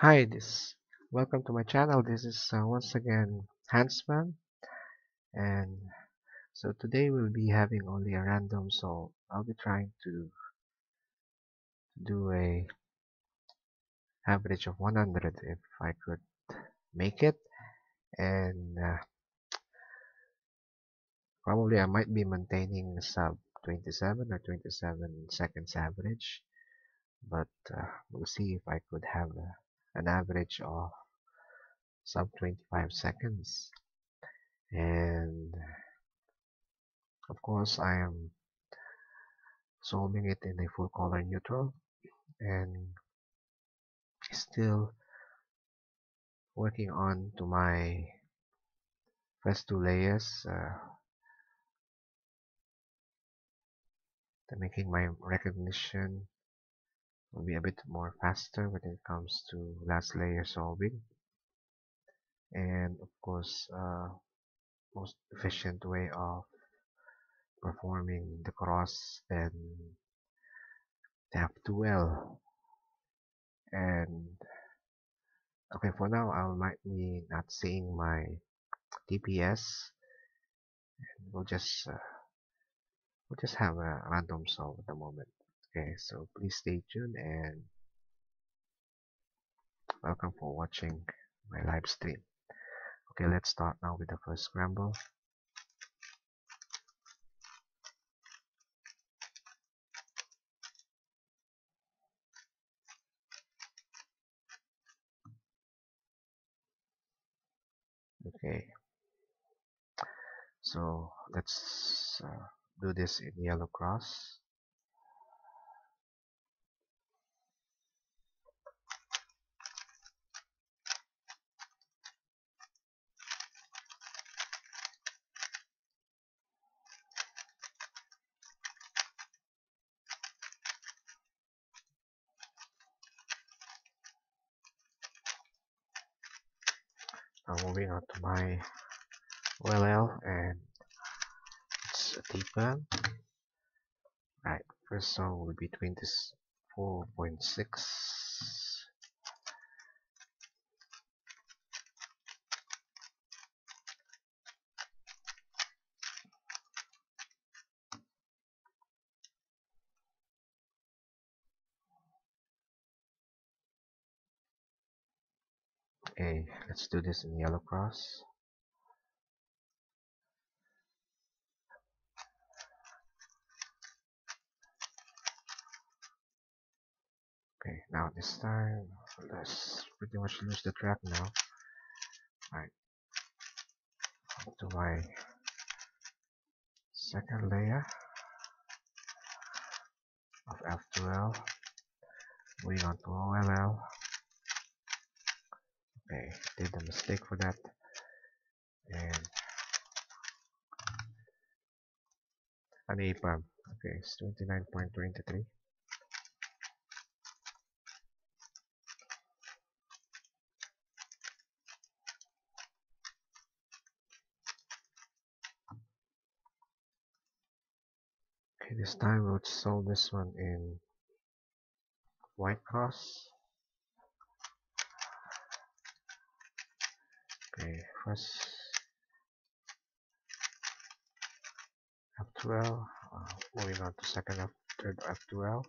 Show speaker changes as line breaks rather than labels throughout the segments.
Hi, this welcome to my channel. This is uh, once again HansPerm, and so today we'll be having only a random. So I'll be trying to do a average of 100 if I could make it, and uh, probably I might be maintaining sub 27 or 27 seconds average, but uh, we'll see if I could have a, an average of sub 25 seconds. And of course I am solving it in a full color neutral and still working on to my first two layers uh, making my recognition will be a bit more faster when it comes to last layer solving. And of course uh, most efficient way of performing the cross and tap 2L and okay for now I might be not seeing my TPS and we'll just uh, we'll just have a random solve at the moment okay so please stay tuned and welcome for watching my live stream. Okay let's start now with the first scramble. Okay so let's uh, do this in yellow cross now moving on to my OLL and it's a T-perm right first song will be 24.6 okay let's do this in yellow cross. Okay now this time let's pretty much lose the track now. Right to my second layer of F2L moving on to OLL okay did a mistake for that. And an A-perm okay it's 29.23 okay this time we'll solve this one in white cross first F2L uh, moving on to second F third F2L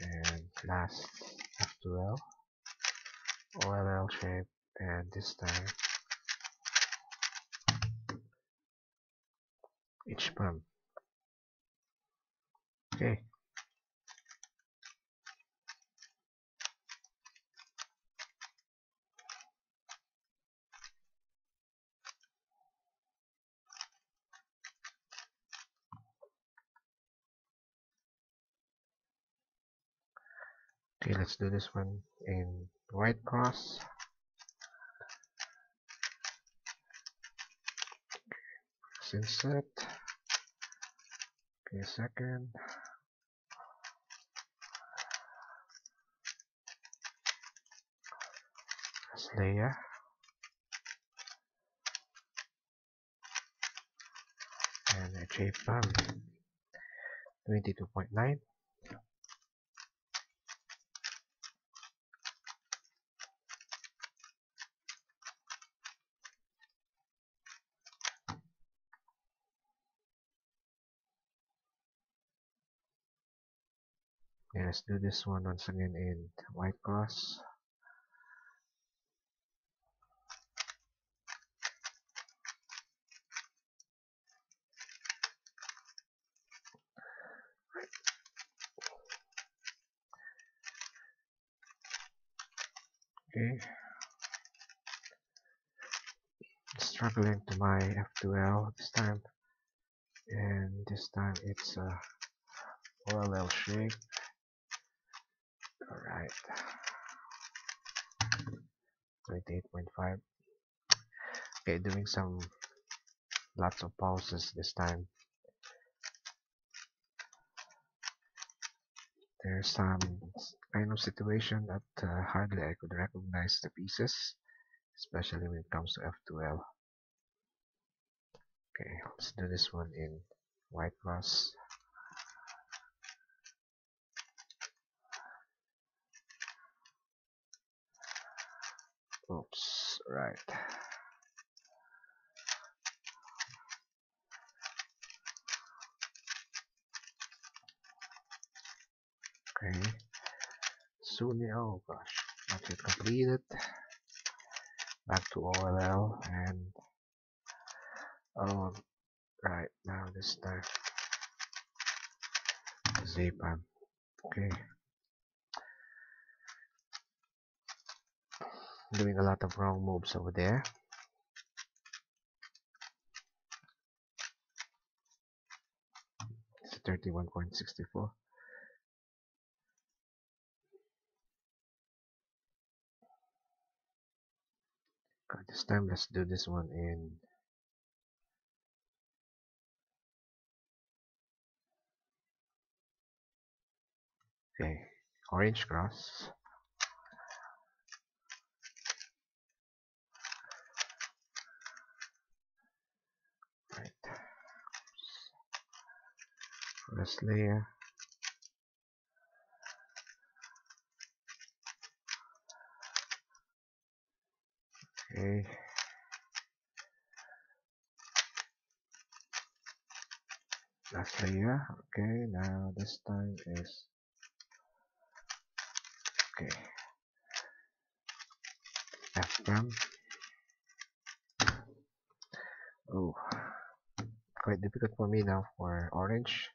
and last F2L OLL shape and this time H-perm okay okay let's do this one in white cross. Insert okay second. First layer. And a J-perm 22.9 Okay, let's do this one once again in white cross. Okay. Struggling to my F2L this time. And this time it's a OLL shape. Alright. 28.5. Okay, doing some lots of pauses this time. There's some kind of situation that uh, hardly I could recognize the pieces, especially when it comes to F2L. Okay, let's do this one in white cross. Oops, right. Okay. Soon, oh gosh, not yet completed. Back to OLL and oh, right now this time Z-perm. Okay. Doing a lot of wrong moves over there. It's 31.64. this time let's do this one in okay orange cross first layer okay. Last layer okay now this time is okay. F oh quite difficult for me now for orange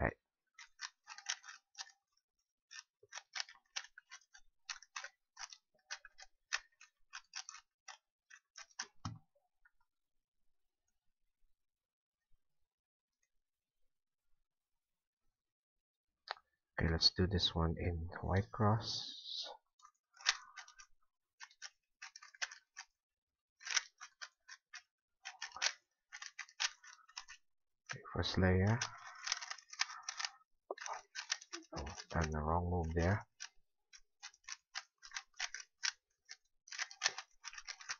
right Okay, let's do this one in white cross. First layer. Oh, done the wrong move there.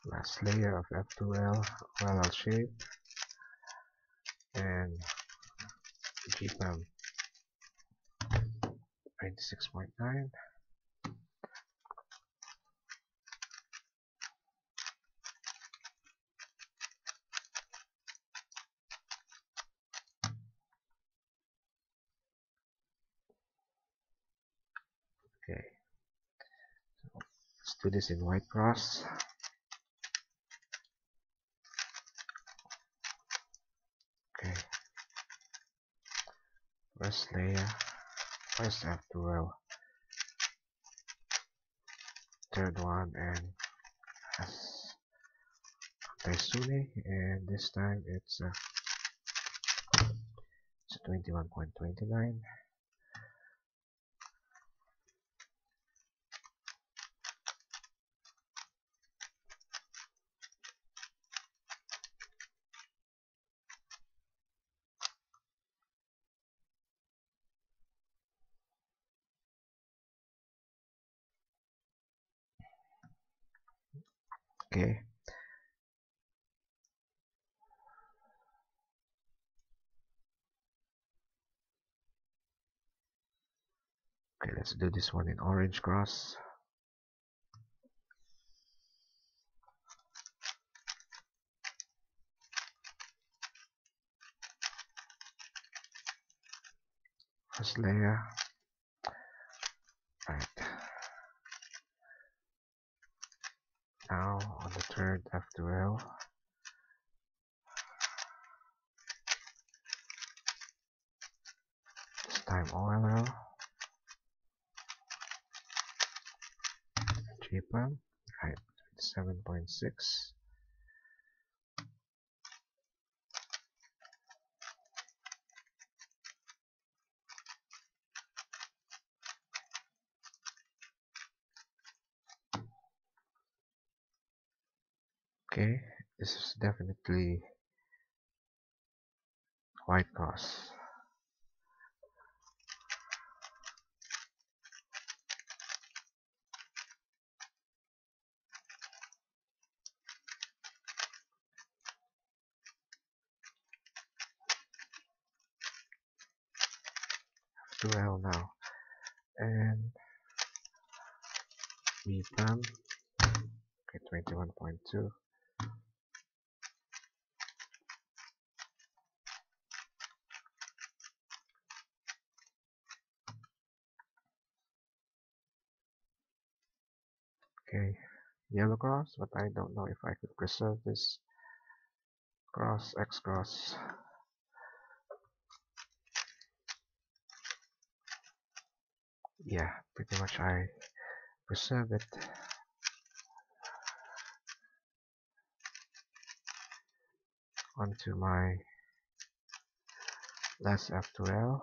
Last layer of F2L, OLL shape, and G-perm 96.9 okay. So let's do this in white cross. Okay. First layer first F2L third one and as Taisune and this time it's uh, it's 21.29 okay okay let's do this one in orange cross first layer third F2L this time OLL J-perm right 7.6 okay this is definitely white cross F2L now. And B plan okay 21.2 okay yellow cross but I don't know if I could preserve this cross X cross. Yeah pretty much I preserve it. Onto my last F2L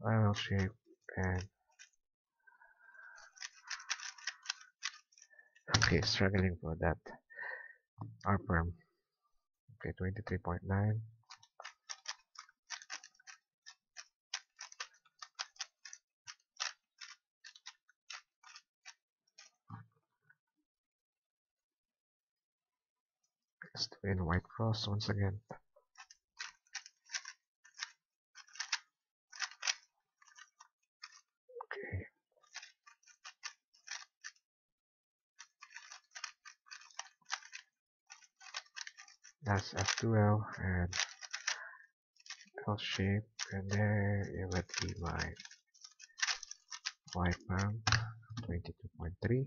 will shape and okay struggling for that RPerm okay 23.9 Let's do in white cross once again that's F2L and L shape and there it would be my white palm 22.3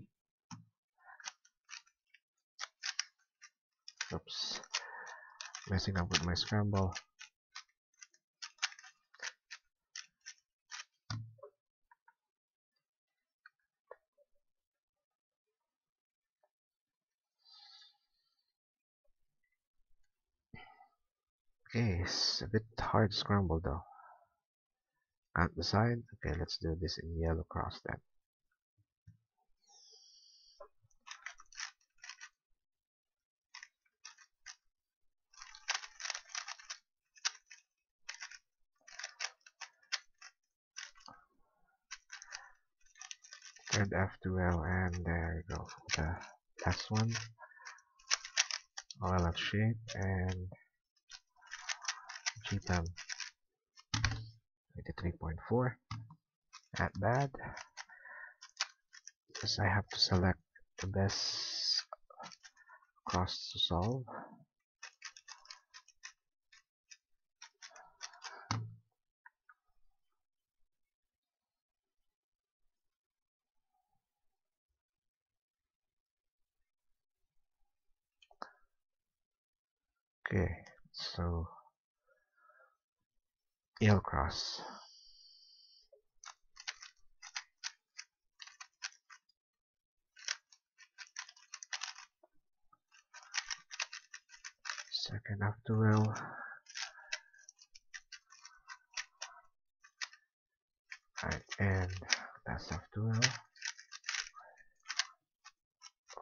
oops messing up with my scramble okay it's a bit hard to scramble though. Can't decide okay let's do this in yellow cross then. Third F2L and there we go. The last one. OLL shape and G-perm 23.4 not bad. Because I have to select the best cross to solve. Okay so Cross. Second F2L right and that's F2L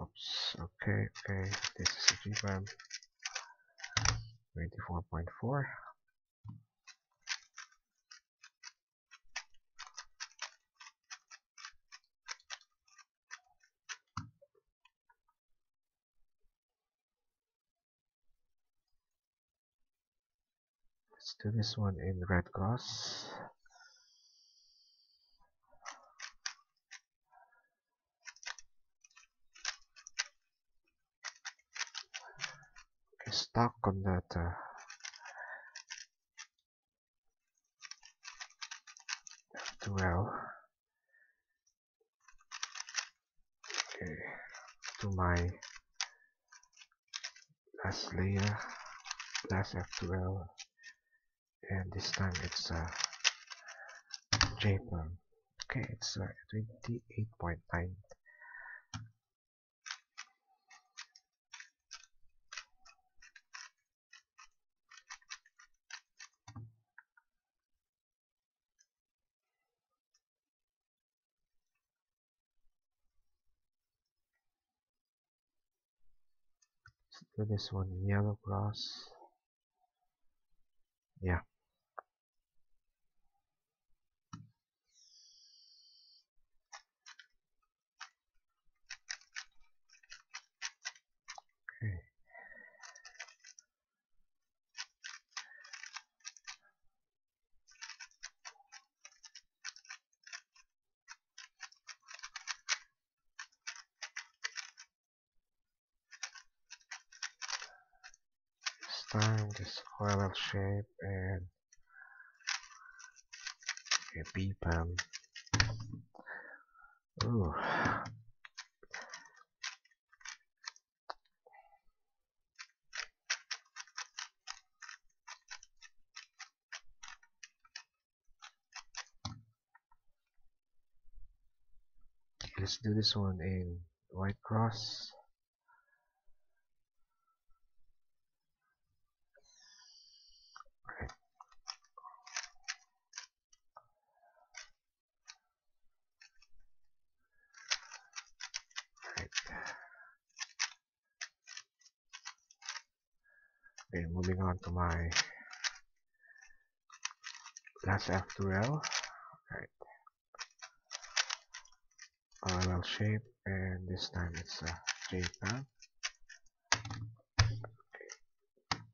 oops okay okay this is a G-perm 24.4 let's do this one in red cross okay stuck on that uh, F2L okay to my last layer last F2L and this time it's uh, J-perm okay it's uh, 28.9 do this one yellow cross. Yeah okay this time this oil shape and a V-perm Ooh. let's do this one in white cross right. Right. Okay, moving on to my last F2L parallel shape and this time it's a J-perm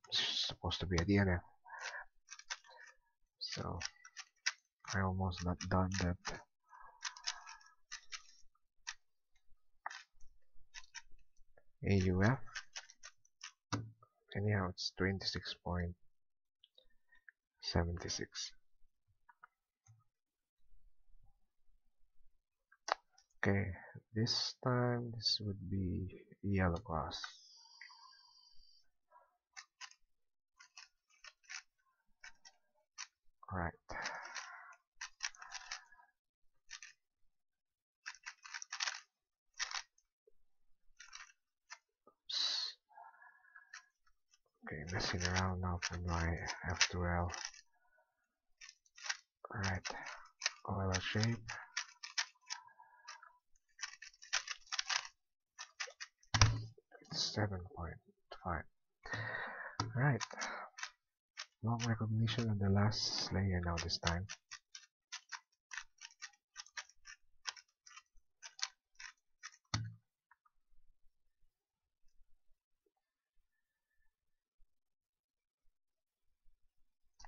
it's supposed to be a DNF so I almost not done that. AUF anyhow it's 26.76 okay this time this would be yellow cross right okay messing around now for my F2L right oil shape It's seven point five. Right. Long recognition on the last layer now this time.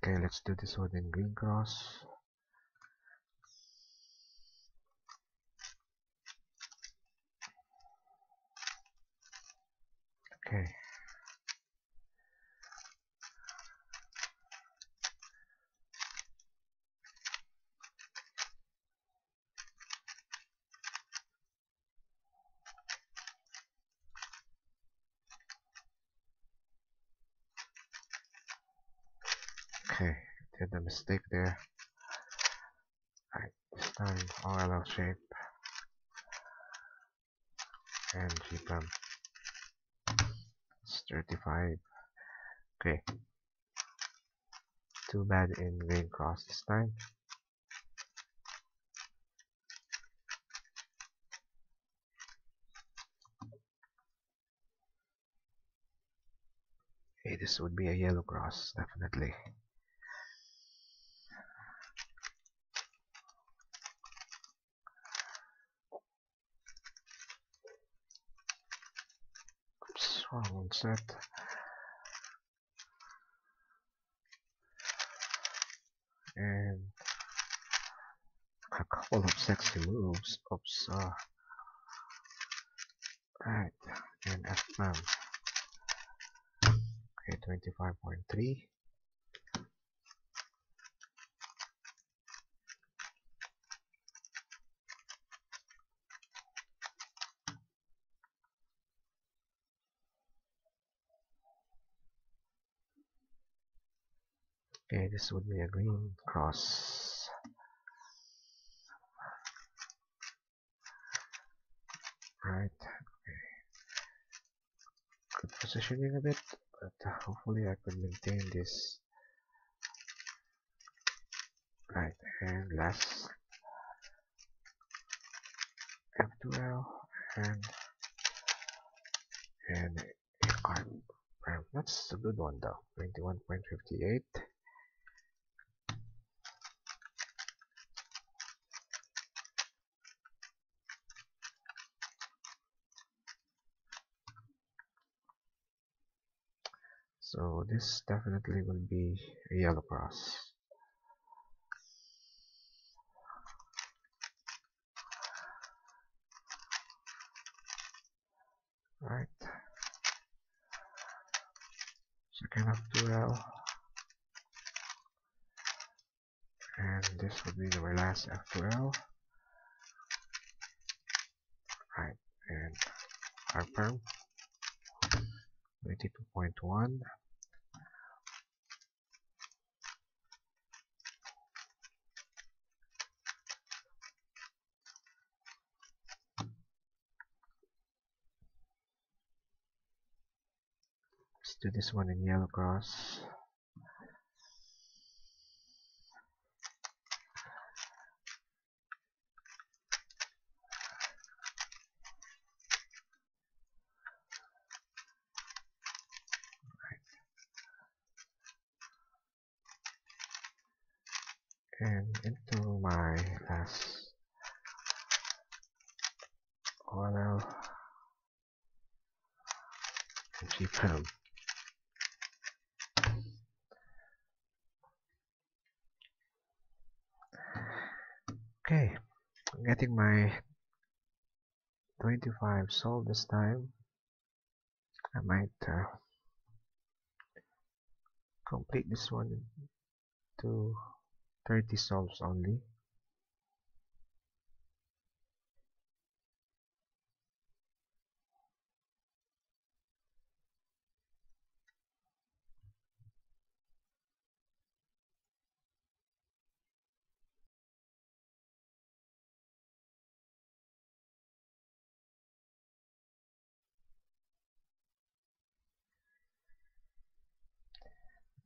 Okay, let's do this one in green cross. Okay. Okay, did a mistake there. Right, this time OLL shape. And G-perm. 35 okay. Too bad in green cross this time. Hey, this would be a yellow cross definitely Set and a couple of sexy moves. Oops. Uh, right. And F-perm. Okay, 25.3. Okay, this would be a green cross. Right. Okay. Good positioning a bit, but hopefully I could maintain this. Right, and last F2L and and arm. That's a good one though. 21.58. So this definitely will be a yellow cross. Right. Second of 2L. And this would be the last F2L. Right, and our perm 22.1 Do this one in yellow cross. and into my last oil and G-perm. Okay, Getting my 25 solved this time. I might uh, complete this one to 30 solves only.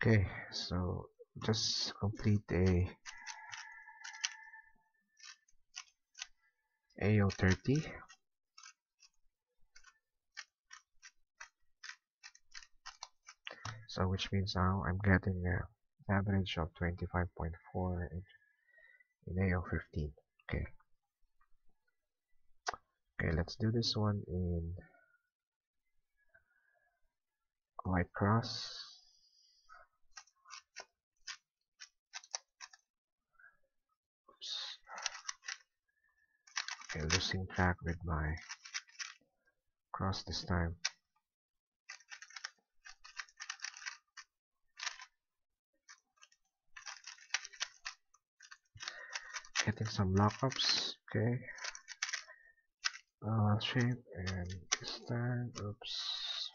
Okay, so just complete a AO30 so which means now I'm getting an average of 25.4 in, in AO15 okay. Okay let's do this one in white cross Okay, losing track with my cross this time. Getting some lockups, okay. Uh, shape and this time, oops.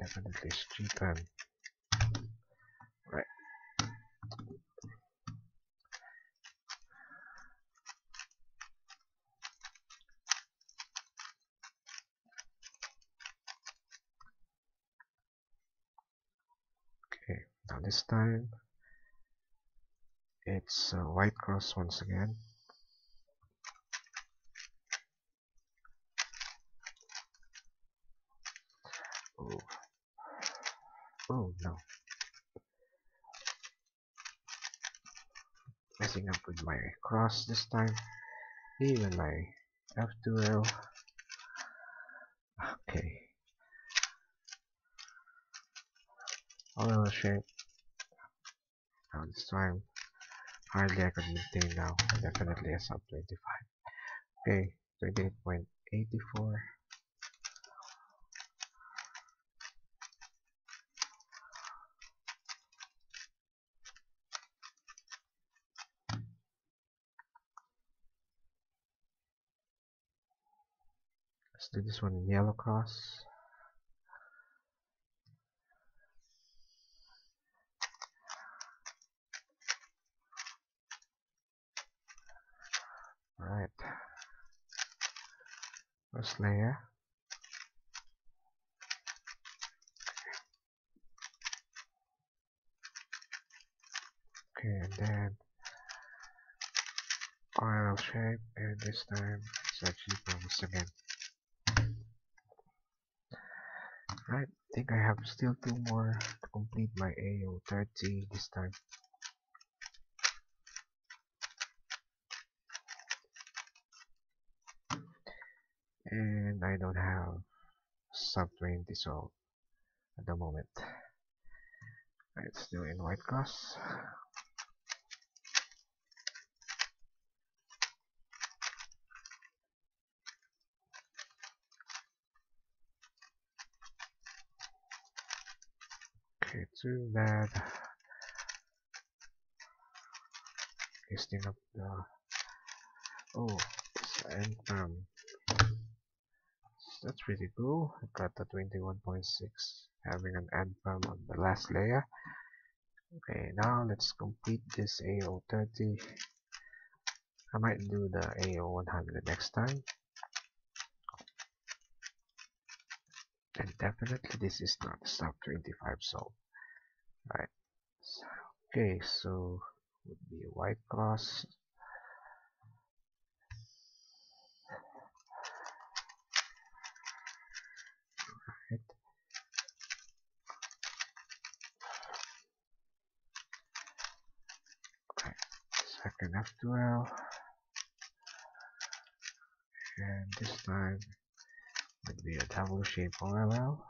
Definitely street pen. now this time. It's white cross once again. Oh. Oh no. Messing up with my cross this time. Even my F2L okay. Oil shape now this time. Hardly I can maintain now. Definitely a sub 25 okay 28.84 let's do this one in yellow cross right first layer okay and then oil shape and this time it's actually bonus again. Right I think I have still two more to complete my AO30 this time. And I don't have sub 20 so at the moment. Right, still in white cross. Okay, too bad. Pasting up the oh, and um, that's pretty cool. I got the 21.6 having an N-perm on the last layer. Okay, now let's complete this AO30. I might do the AO100 next time. And definitely this is not sub 25 so right okay so would be white cross right okay second F2L and this time would be a double shape OLL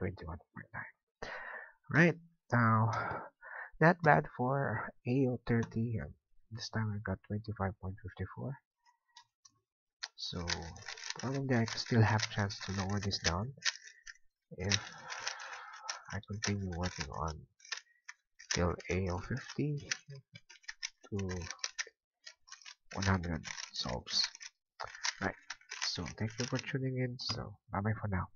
21.9 right now not bad for AO30 this time I got 25.54 so probably I still have chance to lower this down if I continue working on till AO50 to 100 solves right so thank you for tuning in so bye bye for now